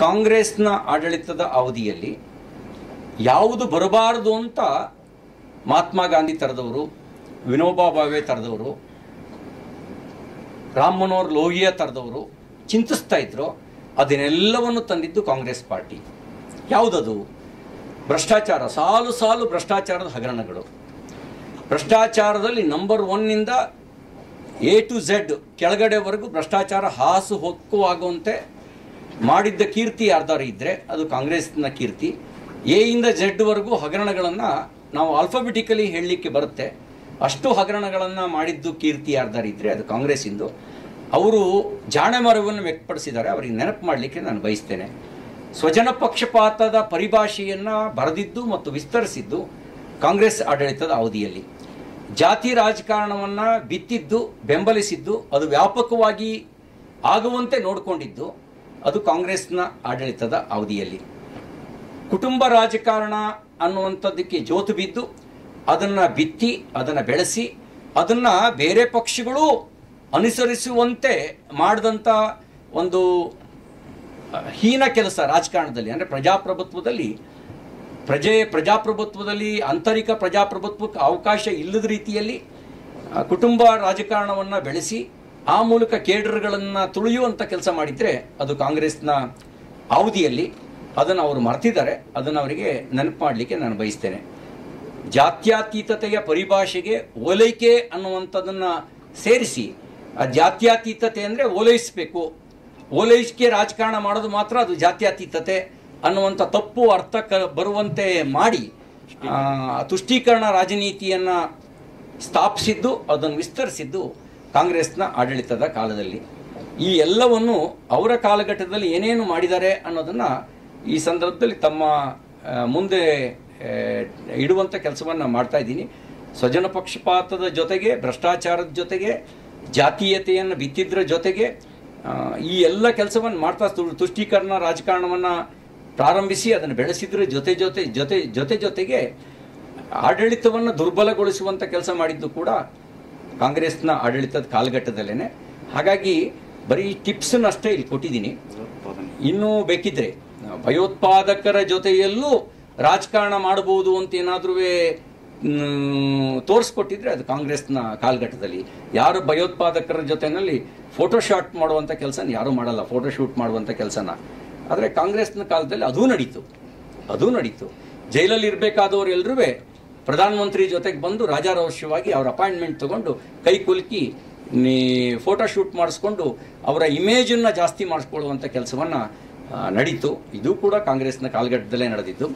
ಕಾಂಗ್ರೆಸ್ನ ಆಡಳಿತದ ಅವಧಿಯಲ್ಲಿ ಯಾವುದು ಬರಬಾರದು ಅಂತ ಮಹಾತ್ಮ ಗಾಂಧಿ ತರದವರು, ವಿನೋಬಾ ಭಾವೆ ತರದವರು, ರಾಮ್ ಮನೋಹರ್ ಲೋಹಿಯಾ ತರದವರು ಚಿಂತಿಸ್ತಾ ಇದ್ರು. ಅದನ್ನೆಲ್ಲವನ್ನು ತಂದಿದ್ದು ಕಾಂಗ್ರೆಸ್ ಪಾರ್ಟಿ. ಯಾವುದದು? ಭ್ರಷ್ಟಾಚಾರ, ಸಾಲು ಸಾಲು ಭ್ರಷ್ಟಾಚಾರದ ಹಗರಣಗಳು. ಭ್ರಷ್ಟಾಚಾರದಲ್ಲಿ ನಂಬರ್ ಒನ್ನಿಂದ ಎ ಟು ಝೆಡ್ ಕೆಳಗಡೆವರೆಗೂ ಭ್ರಷ್ಟಾಚಾರ ಹಾಸು ಹೊಕ್ಕುವಾಗುವಂತೆ ಮಾಡಿದ್ದ ಕೀರ್ತಿ ಯಾರ್ದಾರು ಇದ್ದರೆ ಅದು ಕಾಂಗ್ರೆಸ್ನ ಕೀರ್ತಿ. ಎ ಇಂದ ಝೆಡ್ವರೆಗೂ ಹಗರಣಗಳನ್ನು ನಾವು ಆಲ್ಫಾಬೆಟಿಕಲಿ ಹೇಳಲಿಕ್ಕೆ ಬರುತ್ತೆ. ಅಷ್ಟು ಹಗರಣಗಳನ್ನು ಮಾಡಿದ್ದು ಕೀರ್ತಿ ಯಾರ್ದಾರು ಇದ್ದರೆ ಅದು ಕಾಂಗ್ರೆಸ್ಸಿಂದು. ಅವರು ಜಾಣ ಮರವನ್ನು ವ್ಯಕ್ತಪಡಿಸಿದ್ದಾರೆ. ಅವರಿಗೆ ನೆನಪು ಮಾಡಲಿಕ್ಕೆ ನಾನು ಬಯಸ್ತೇನೆ. ಸ್ವಜನ ಪಕ್ಷಪಾತದ ಪರಿಭಾಷೆಯನ್ನು ಬರೆದಿದ್ದು ಮತ್ತು ವಿಸ್ತರಿಸಿದ್ದು ಕಾಂಗ್ರೆಸ್ ಆಡಳಿತದ ಅವಧಿಯಲ್ಲಿ. ಜಾತಿ ರಾಜಕಾರಣವನ್ನು ಬಿತ್ತಿದ್ದು ಬೆಂಬಲಿಸಿದ್ದು ಅದು ವ್ಯಾಪಕವಾಗಿ ಆಗುವಂತೆ ನೋಡಿಕೊಂಡಿದ್ದು. ಅದು ಕಾಂಗ್ರೆಸ್ನ ಆಡಳಿತದ ಅವಧಿಯಲ್ಲಿ. ಕುಟುಂಬ ರಾಜಕಾರಣ ಅನ್ನುವಂಥದ್ದಕ್ಕೆ ಜೋತು ಬಿದ್ದು, ಅದನ್ನು ಬಿತ್ತಿ, ಅದನ್ನು ಬೆಳೆಸಿ, ಅದನ್ನು ಬೇರೆ ಪಕ್ಷಗಳು ಅನುಸರಿಸುವಂತೆ ಮಾಡಿದಂಥ ಒಂದು ಹೀನ ಕೆಲಸ ರಾಜಕಾರಣದಲ್ಲಿ, ಅಂದರೆ ಪ್ರಜಾಪ್ರಭುತ್ವದಲ್ಲಿ, ಪ್ರಜೆ, ಪ್ರಜಾಪ್ರಭುತ್ವದಲ್ಲಿ, ಆಂತರಿಕ ಪ್ರಜಾಪ್ರಭುತ್ವಕ್ಕೆ ಅವಕಾಶ ಇಲ್ಲದ ರೀತಿಯಲ್ಲಿ ಕುಟುಂಬ ರಾಜಕಾರಣವನ್ನು ಬೆಳೆಸಿ ಆ ಮೂಲಕ ಕೇಡರ್ಗಳನ್ನು ತುಳಿಯುವಂಥ ಕೆಲಸ ಮಾಡಿದರೆ ಅದು ಕಾಂಗ್ರೆಸ್ನ ಅವಧಿಯಲ್ಲಿ ಅದನ್ನು ಅವರು ಮರ್ತಿದ್ದಾರೆ. ಅದನ್ನು ಅವರಿಗೆ ನೆನಪು ಮಾಡಲಿಕ್ಕೆ ನಾನು ಬಯಸ್ತೇನೆ. ಜಾತ್ಯಾತೀತತೆಯ ಪರಿಭಾಷೆಗೆ ಓಲೈಕೆ ಅನ್ನುವಂಥದ್ದನ್ನು ಸೇರಿಸಿ, ಆ ಜಾತ್ಯಾತೀತತೆ ಅಂದರೆ ಓಲೈಸಬೇಕು ಓಲೈಸಿಕೆ ರಾಜಕಾರಣ ಮಾಡೋದು ಮಾತ್ರ ಅದು ಜಾತ್ಯಾತೀತತೆ ಅನ್ನುವಂಥ ತಪ್ಪು ಅರ್ಥ ಕ ಬರುವಂತೆ ಮಾಡಿ ತುಷ್ಟೀಕರಣ ರಾಜನೀತಿಯನ್ನು ಸ್ಥಾಪಿಸಿದ್ದು, ಅದನ್ನು ವಿಸ್ತರಿಸಿದ್ದು ಕಾಂಗ್ರೆಸ್ನ ಆಡಳಿತದ ಕಾಲದಲ್ಲಿ. ಈ ಎಲ್ಲವನ್ನು ಅವರ ಕಾಲಘಟ್ಟದಲ್ಲಿ ಏನೇನು ಮಾಡಿದ್ದಾರೆ ಅನ್ನೋದನ್ನು ಈ ಸಂದರ್ಭದಲ್ಲಿ ತಮ್ಮ ಮುಂದೆ ಇಡುವಂಥ ಕೆಲಸವನ್ನು ಮಾಡ್ತಾ ಇದ್ದೀನಿ. ಸ್ವಜನ ಪಕ್ಷಪಾತದ ಜೊತೆಗೆ, ಭ್ರಷ್ಟಾಚಾರದ ಜೊತೆಗೆ, ಜಾತೀಯತೆಯನ್ನು ಬಿತ್ತಿದ್ರ ಜೊತೆಗೆ ಈ ಎಲ್ಲ ಕೆಲಸವನ್ನು ಮಾಡ್ತಾ ತುಷ್ಟೀಕರಣ ರಾಜಕಾರಣವನ್ನು ಪ್ರಾರಂಭಿಸಿ ಅದನ್ನು ಬೆಳೆಸಿದ್ರ ಜೊತೆ ಜೊತೆ ಜೊತೆ ಜೊತೆ ಜೊತೆಗೆ ಆಡಳಿತವನ್ನು ದುರ್ಬಲಗೊಳಿಸುವಂಥ ಕೆಲಸ ಮಾಡಿದ್ದು ಕೂಡ ಕಾಂಗ್ರೆಸ್ನ ಆಡಳಿತದ ಕಾಲಘಟ್ಟದಲ್ಲೇ ಹಾಗಾಗಿ ಬರೀ ಟಿಪ್ಸನ್ನು ಅಷ್ಟೇ ಇಲ್ಲಿ ಕೊಟ್ಟಿದ್ದೀನಿ. ಇನ್ನೂ ಬೇಕಿದ್ರೆ ಭಯೋತ್ಪಾದಕರ ಜೊತೆಯಲ್ಲೂ ರಾಜಕಾರಣ ಮಾಡಬಹುದು ಅಂತ ಏನಾದರೂ ತೋರಿಸ್ಕೊಟ್ಟಿದ್ರೆ ಅದು ಕಾಂಗ್ರೆಸ್ನ ಕಾಲಘಟ್ಟದಲ್ಲಿ. ಯಾರು ಭಯೋತ್ಪಾದಕರ ಜೊತೆನಲ್ಲಿ ಫೋಟೋಶಾಟ್ ಮಾಡುವಂಥ ಕೆಲಸನ ಯಾರೂ ಮಾಡಲ್ಲ. ಫೋಟೋಶೂಟ್ ಮಾಡುವಂಥ ಕೆಲಸನ. ಆದರೆ ಕಾಂಗ್ರೆಸ್ನ ಕಾಲದಲ್ಲಿ ಅದೂ ನಡೀತು. ಅದೂ ನಡೀತು. ಜೈಲಲ್ಲಿ ಇರಬೇಕಾದವರು ಎಲ್ಲರೂ ಪ್ರಧಾನಮಂತ್ರಿ ಜೊತೆಗೆ ಬಂದು ರಾಜಾರೋಷ್ಯವಾಗಿ ಅವ್ರ ಅಪಾಯಿಂಟ್ಮೆಂಟ್ ತಗೊಂಡು ಕೈ ಕುಲುಕಿ, ನೀ ಫೋಟೋಶೂಟ್ ಮಾಡಿಸ್ಕೊಂಡು ಅವರ ಇಮೇಜನ್ನು ಜಾಸ್ತಿ ಮಾಡಿಸ್ಕೊಳ್ಳುವಂಥ ಕೆಲಸವನ್ನು ನಡೀತು. ಇದು ಕೂಡ ಕಾಂಗ್ರೆಸ್ನ ಕಾಲಘಟ್ಟದಲ್ಲೇ ನಡೆದಿದ್ದು.